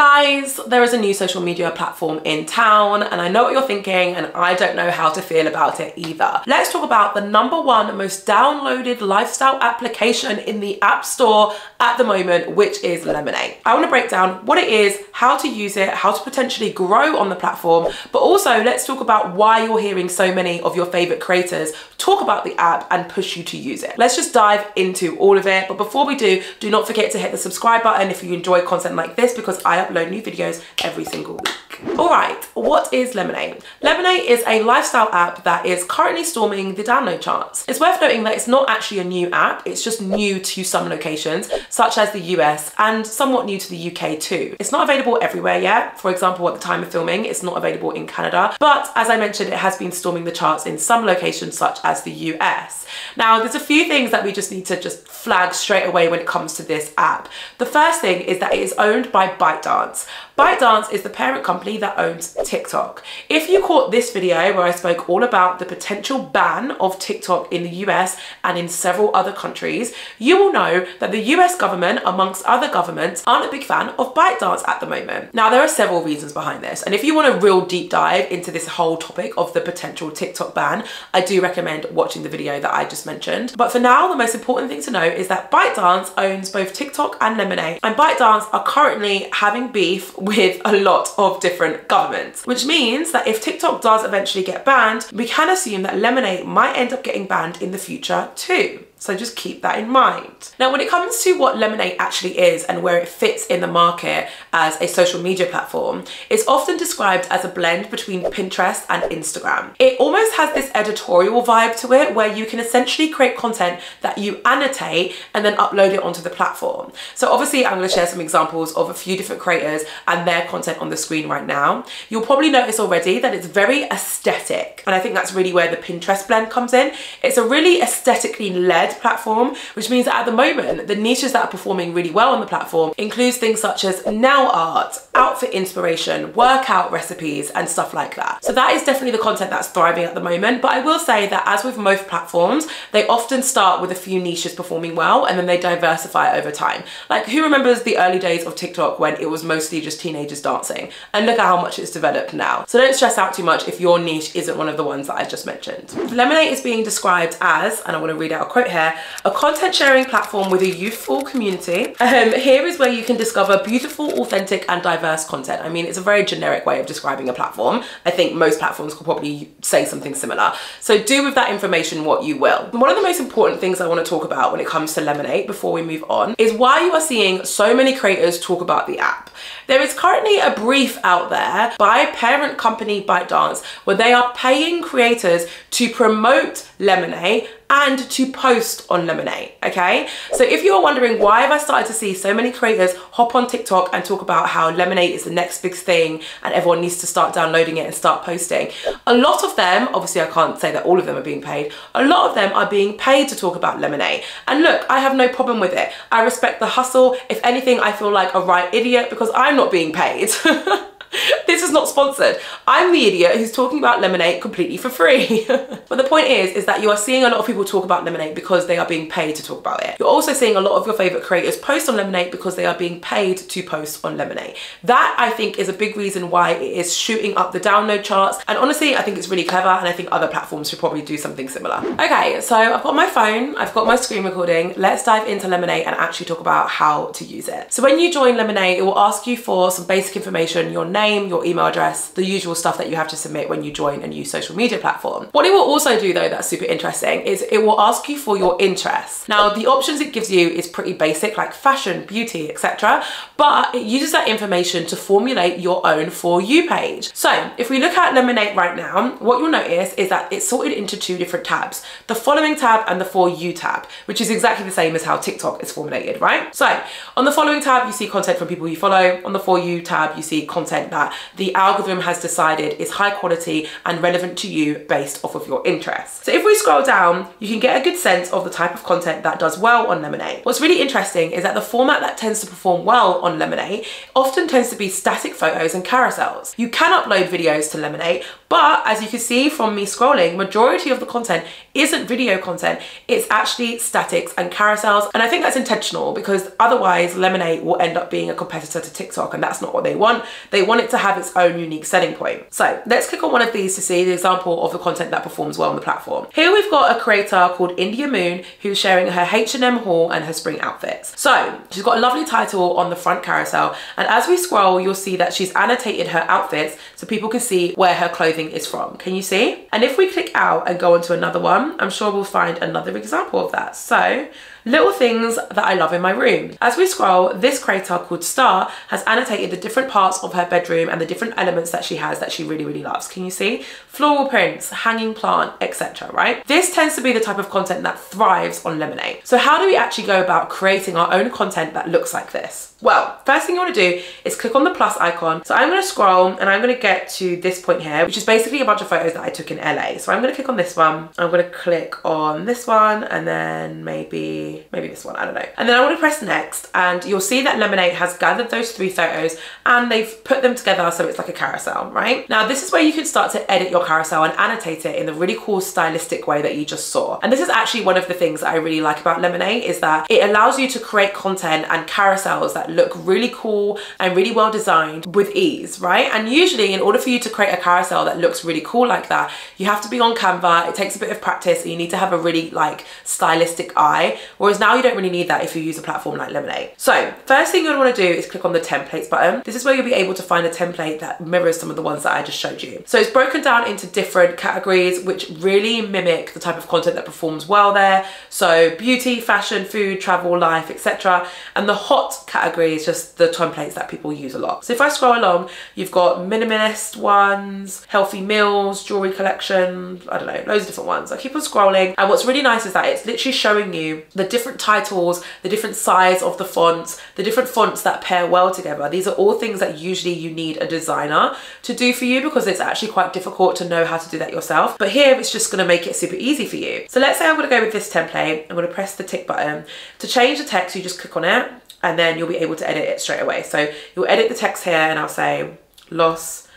Guys, there is a new social media platform in town and I know what you're thinking and I don't know how to feel about it either. Let's talk about the number one most downloaded lifestyle application in the App Store at the moment, which is Lemon8. I want to break down what it is, how to use it, how to potentially grow on the platform, but also let's talk about why you're hearing so many of your favorite creators talk about the app and push you to use it. Let's just dive into all of it. But before we do, do not forget to hit the subscribe button if you enjoy content like this because I upload new videos every single week. All right, what is Lemon8? Lemon8 is a lifestyle app that is currently storming the download charts. It's worth noting that it's not actually a new app, it's just new to some locations, such as the US and somewhat new to the UK too. It's not available everywhere yet. For example, at the time of filming, it's not available in Canada, but as I mentioned, it has been storming the charts in some locations such as the US. Now, there's a few things that we just need to just flag straight away when it comes to this app. The first thing is that it is owned by ByteDance. ByteDance is the parent company that owns TikTok. If you caught this video where I spoke all about the potential ban of TikTok in the US and in several other countries, you will know that the US government, amongst other governments, aren't a big fan of ByteDance at the moment. Now, there are several reasons behind this, and if you want a real deep dive into this whole topic of the potential TikTok ban, I do recommend watching the video that I just mentioned. But for now, the most important thing to know is that ByteDance owns both TikTok and Lemon8, and ByteDance are currently having beef with a lot of different governments, which means that if TikTok does eventually get banned, we can assume that Lemon8 might end up getting banned in the future too. So just keep that in mind. Now, when it comes to what Lemon8 actually is and where it fits in the market as a social media platform, it's often described as a blend between Pinterest and Instagram. It almost has this editorial vibe to it where you can essentially create content that you annotate and then upload it onto the platform. So obviously I'm gonna share some examples of a few different creators and their content on the screen right now. You'll probably notice already that it's very aesthetic. And I think that's really where the Pinterest blend comes in. It's a really aesthetically led platform, which means that at the moment, the niches that are performing really well on the platform includes things such as nail art, outfit inspiration, workout recipes, and stuff like that. So that is definitely the content that's thriving at the moment. But I will say that as with most platforms, they often start with a few niches performing well and then they diversify over time. Like who remembers the early days of TikTok when it was mostly just teenagers dancing? And look at how much it's developed now. So don't stress out too much if your niche isn't one of the ones that I just mentioned. Lemon8 is being described as, and I want to read out a quote here, a content sharing platform with a youthful community. Um, here is where you can discover beautiful, authentic and diverse content. I mean, it's a very generic way of describing a platform. I think most platforms could probably say something similar. So do with that information what you will. One of the most important things I want to talk about when it comes to Lemon8 before we move on is why you are seeing so many creators talk about the app. There is currently a brief out there by parent company ByteDance where they are paying creators to promote Lemon8 and to post on Lemon8, okay? So if you're wondering why have I started to see so many creators hop on TikTok and talk about how Lemon8 is the next big thing and everyone needs to start downloading it and start posting, a lot of them, obviously I can't say that all of them are being paid, a lot of them are being paid to talk about Lemon8. And look, I have no problem with it. I respect the hustle. If anything, I feel like a right idiot because I'm not being paid. this is not sponsored. I'm the idiot who's talking about Lemon8 completely for free. but the point is, is that you are seeing a lot of people talk about Lemon8 because they are being paid to talk about it. You're also seeing a lot of your favorite creators post on Lemon8 because they are being paid to post on Lemon8. That I think is a big reason why it is shooting up the download charts. And honestly, I think it's really clever and I think other platforms should probably do something similar. Okay, so I've got my phone, I've got my screen recording. Let's dive into Lemon8 and actually talk about how to use it. So when you join Lemon8, it will ask you for some basic information, your name, your email address, the usual stuff that you have to submit when you join a new social media platform. What it will also do though that's super interesting is it will ask you for your interests. Now the options it gives you is pretty basic like fashion, beauty, etc. But it uses that information to formulate your own For You page. So if we look at Lemon8 right now, what you'll notice is that it's sorted into two different tabs, the following tab and the For You tab, which is exactly the same as how TikTok is formulated, right? So on the following tab, you see content from people you follow. On the For You tab, you see content that the algorithm has decided is high quality and relevant to you based off of your interests. So if we scroll down, you can get a good sense of the type of content that does well on Lemon8. What's really interesting is that the format that tends to perform well on Lemon8 often tends to be static photos and carousels. You can upload videos to Lemon8, but as you can see from me scrolling, majority of the content isn't video content, it's actually statics and carousels. And I think that's intentional because otherwise Lemon8 will end up being a competitor to TikTok and that's not what they want. They want it to have its own unique selling point. So let's click on one of these to see the example of the content that performs well on the platform. Here we've got a creator called India Moon who's sharing her H&M haul and her spring outfits. So she's got a lovely title on the front carousel and as we scroll you'll see that she's annotated her outfits so people can see where her clothing is from. Can you see? And if we click out and go on to another one, I'm sure we'll find another example of that. So Little things that I love in my room. As we scroll, this creator called Star has annotated the different parts of her bedroom and the different elements that she has that she really, really loves. Can you see? Floral prints, hanging plant, etc. right? This tends to be the type of content that thrives on Lemon8. So how do we actually go about creating our own content that looks like this? Well, first thing you want to do is click on the plus icon. So I'm going to scroll and I'm going to get to this point here, which is basically a bunch of photos that I took in LA. So I'm going to click on this one. I'm going to click on this one and then maybe maybe, this one, I don't know. And then I want to press next and you'll see that Lemon8 has gathered those three photos and they've put them together so it's like a carousel, right? Now this is where you can start to edit your carousel and annotate it in the really cool stylistic way that you just saw. And this is actually one of the things that I really like about Lemon8 is that it allows you to create content and carousels that look really cool and really well designed with ease, right? And usually in order for you to create a carousel that looks really cool like that, you have to be on Canva, it takes a bit of practice and you need to have a really like stylistic eye. Whereas now you don't really need that if you use a platform like Lemon8. So first thing you're gonna do is click on the templates button. This is where you'll be able to find a template that mirrors some of the ones that I just showed you. So it's broken down into different categories which really mimic the type of content that performs well there. So beauty, fashion, food, travel, life, etc. And the hot category is just the templates that people use a lot. So if I scroll along, you've got minimalist ones, healthy meals, jewelry collection, I don't know, loads of different ones. I keep on scrolling and what's really nice is that it's literally showing you the different titles, the different size of the fonts, the different fonts that pair well together. These are all things that usually you need a designer to do for you because it's actually quite difficult to know how to do that yourself. But here it's just gonna make it super easy for you. So let's say I'm gonna go with this template. I'm gonna press the tick button. To change the text, you just click on it and then you'll be able to edit it straight away. So you'll edit the text here and I'll say Los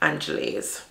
Angeles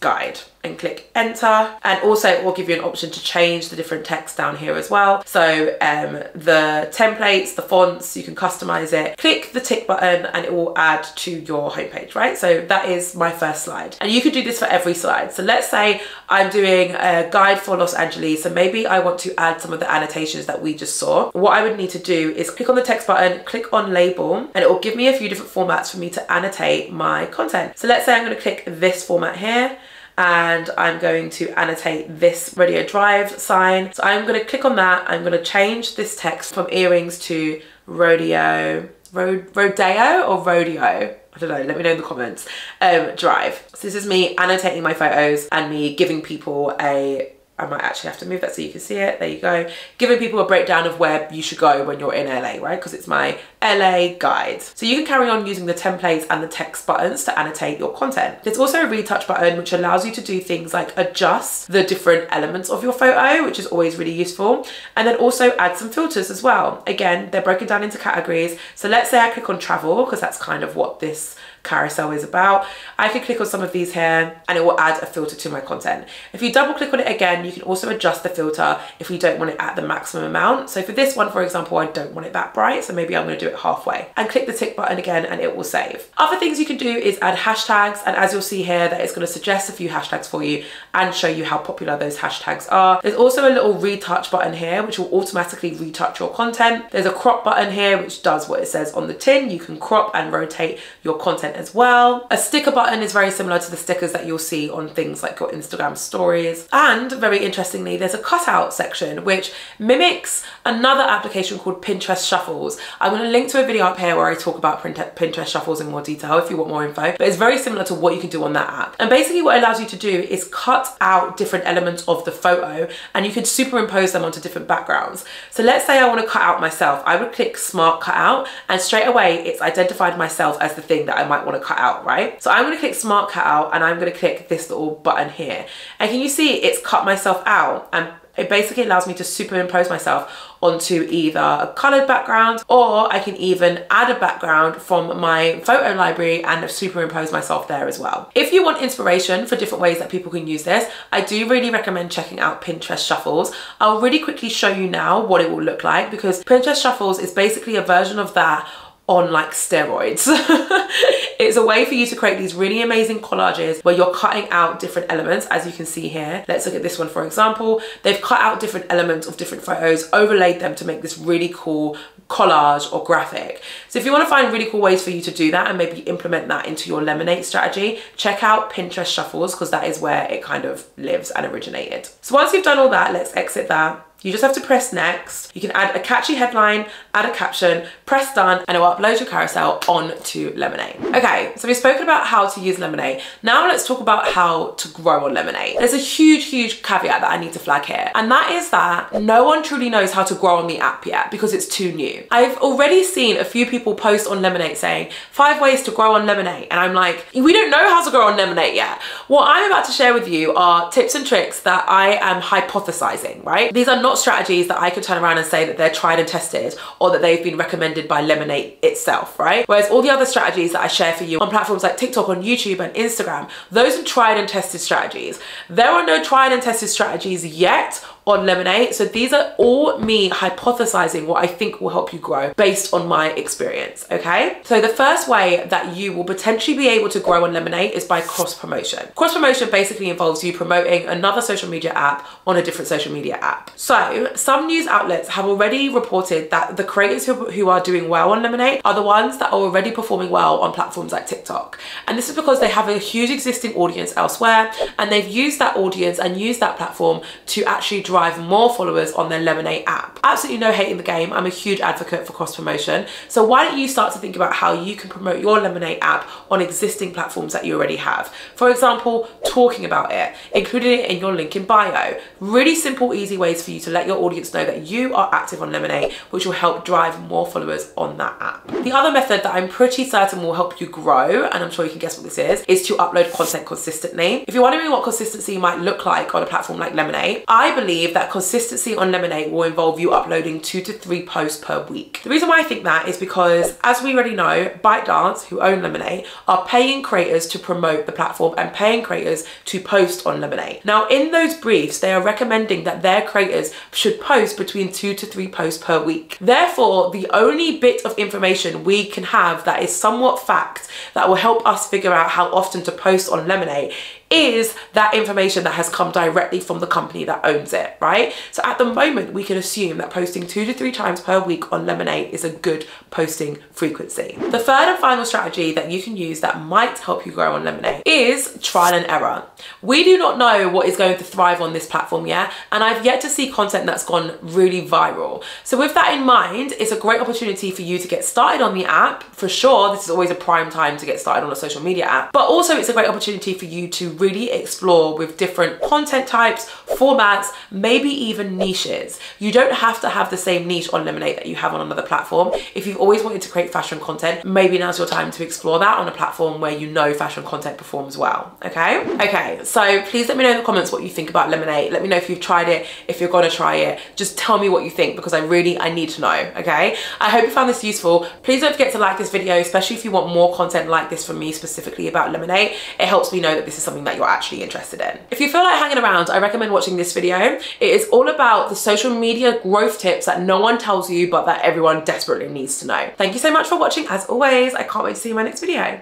guide and click enter. And also it will give you an option to change the different text down here as well. So um, the templates the fonts you can customize it. Click the tick button and it will add to your homepage right? So that is my first slide. And you could do this for every slide. So let's say I'm doing a guide for Los Angeles. So maybe I want to add some of the annotations that we just saw. What I would need to do is click on the text button click on label and it will give me a few different formats for me to annotate my content. So let's say I'm going to click this format here and I'm going to annotate this Rodeo Drive sign. So I'm going to click on that. I'm going to change this text from earrings to rodeo, Rod rodeo or rodeo. I don't know, let me know in the comments. Um, drive. So this is me annotating my photos and me giving people a I might actually have to move that so you can see it. There you go. Giving people a breakdown of where you should go when you're in LA, right? Because it's my LA guide. So you can carry on using the templates and the text buttons to annotate your content. There's also a retouch button which allows you to do things like adjust the different elements of your photo, which is always really useful. And then also add some filters as well. Again, they're broken down into categories. So let's say I click on travel because that's kind of what this carousel is about. I can click on some of these here and it will add a filter to my content. If you double click on it again, you can also adjust the filter if you don't want it at the maximum amount. So for this one, for example, I don't want it that bright. So maybe I'm gonna do it halfway and click the tick button again and it will save. Other things you can do is add hashtags. And as you'll see here, that it's gonna suggest a few hashtags for you and show you how popular those hashtags are. There's also a little retouch button here, which will automatically retouch your content. There's a crop button here, which does what it says on the tin. You can crop and rotate your content as well. A sticker button is very similar to the stickers that you'll see on things like your Instagram stories. And very interestingly, there's a cutout section which mimics another application called Pinterest Shuffles. I'm gonna link link to a video up here where I talk about Pinterest shuffles in more detail if you want more info, but it's very similar to what you can do on that app. And basically what it allows you to do is cut out different elements of the photo and you can superimpose them onto different backgrounds. So let's say I want to cut out myself. I would click smart cut out and straight away it's identified myself as the thing that I might want to cut out, right? So I'm going to click smart cut out and I'm going to click this little button here. And can you see it's cut myself out and it basically allows me to superimpose myself onto either a colored background or I can even add a background from my photo library and superimpose myself there as well. If you want inspiration for different ways that people can use this, I do really recommend checking out Pinterest Shuffles. I'll really quickly show you now what it will look like because Pinterest Shuffles is basically a version of that on like steroids. it's a way for you to create these really amazing collages where you're cutting out different elements as you can see here. Let's look at this one for example. They've cut out different elements of different photos, overlaid them to make this really cool collage or graphic. So if you want to find really cool ways for you to do that and maybe implement that into your Lemon8 strategy, check out Pinterest Shuffles because that is where it kind of lives and originated. So once you've done all that, let's exit that you just have to press next. You can add a catchy headline, add a caption, press done, and it will upload your carousel onto Lemon8. Okay, so we've spoken about how to use Lemon8. Now let's talk about how to grow on Lemon8. There's a huge, huge caveat that I need to flag here, and that is that no one truly knows how to grow on the app yet because it's too new. I've already seen a few people post on Lemon8 saying, five ways to grow on Lemon8, and I'm like, we don't know how to grow on Lemon8 yet. What I'm about to share with you are tips and tricks that I am hypothesizing, right? These are not not strategies that I could turn around and say that they're tried and tested or that they've been recommended by Lemon8 itself, right? Whereas all the other strategies that I share for you on platforms like TikTok, on YouTube and Instagram, those are tried and tested strategies. There are no tried and tested strategies yet on Lemon8. So these are all me hypothesizing what I think will help you grow based on my experience, okay? So the first way that you will potentially be able to grow on Lemon8 is by cross promotion. Cross promotion basically involves you promoting another social media app on a different social media app. So some news outlets have already reported that the creators who, who are doing well on Lemon8 are the ones that are already performing well on platforms like TikTok. And this is because they have a huge existing audience elsewhere and they've used that audience and used that platform to actually more followers on their Lemon8 app. Absolutely no hate in the game. I'm a huge advocate for cross promotion. So why don't you start to think about how you can promote your Lemon8 app on existing platforms that you already have. For example, talking about it, including it in your link in bio. Really simple, easy ways for you to let your audience know that you are active on Lemon8, which will help drive more followers on that app. The other method that I'm pretty certain will help you grow, and I'm sure you can guess what this is, is to upload content consistently. If you're wondering what consistency might look like on a platform like Lemon8, I believe believe that consistency on Lemon8 will involve you uploading two to three posts per week. The reason why I think that is because as we already know, ByteDance, who own Lemon8, are paying creators to promote the platform and paying creators to post on Lemon8. Now in those briefs, they are recommending that their creators should post between two to three posts per week. Therefore, the only bit of information we can have that is somewhat fact that will help us figure out how often to post on Lemon8 is that information that has come directly from the company that owns it, right? So at the moment, we can assume that posting two to three times per week on Lemon8 is a good posting frequency. The third and final strategy that you can use that might help you grow on Lemon8 is trial and error. We do not know what is going to thrive on this platform yet, and I've yet to see content that's gone really viral. So with that in mind, it's a great opportunity for you to get started on the app. For sure, this is always a prime time to get started on a social media app, but also it's a great opportunity for you to really explore with different content types, formats, maybe even niches. You don't have to have the same niche on Lemon8 that you have on another platform. If you've always wanted to create fashion content, maybe now's your time to explore that on a platform where you know fashion content performs well, okay? Okay, so please let me know in the comments what you think about Lemon8. Let me know if you've tried it, if you're gonna try it. Just tell me what you think because I really, I need to know, okay? I hope you found this useful. Please don't forget to like this video, especially if you want more content like this from me specifically about Lemon8. It helps me know that this is something that you're actually interested in. If you feel like hanging around, I recommend watching this video. It is all about the social media growth tips that no one tells you, but that everyone desperately needs to know. Thank you so much for watching. As always, I can't wait to see you in my next video.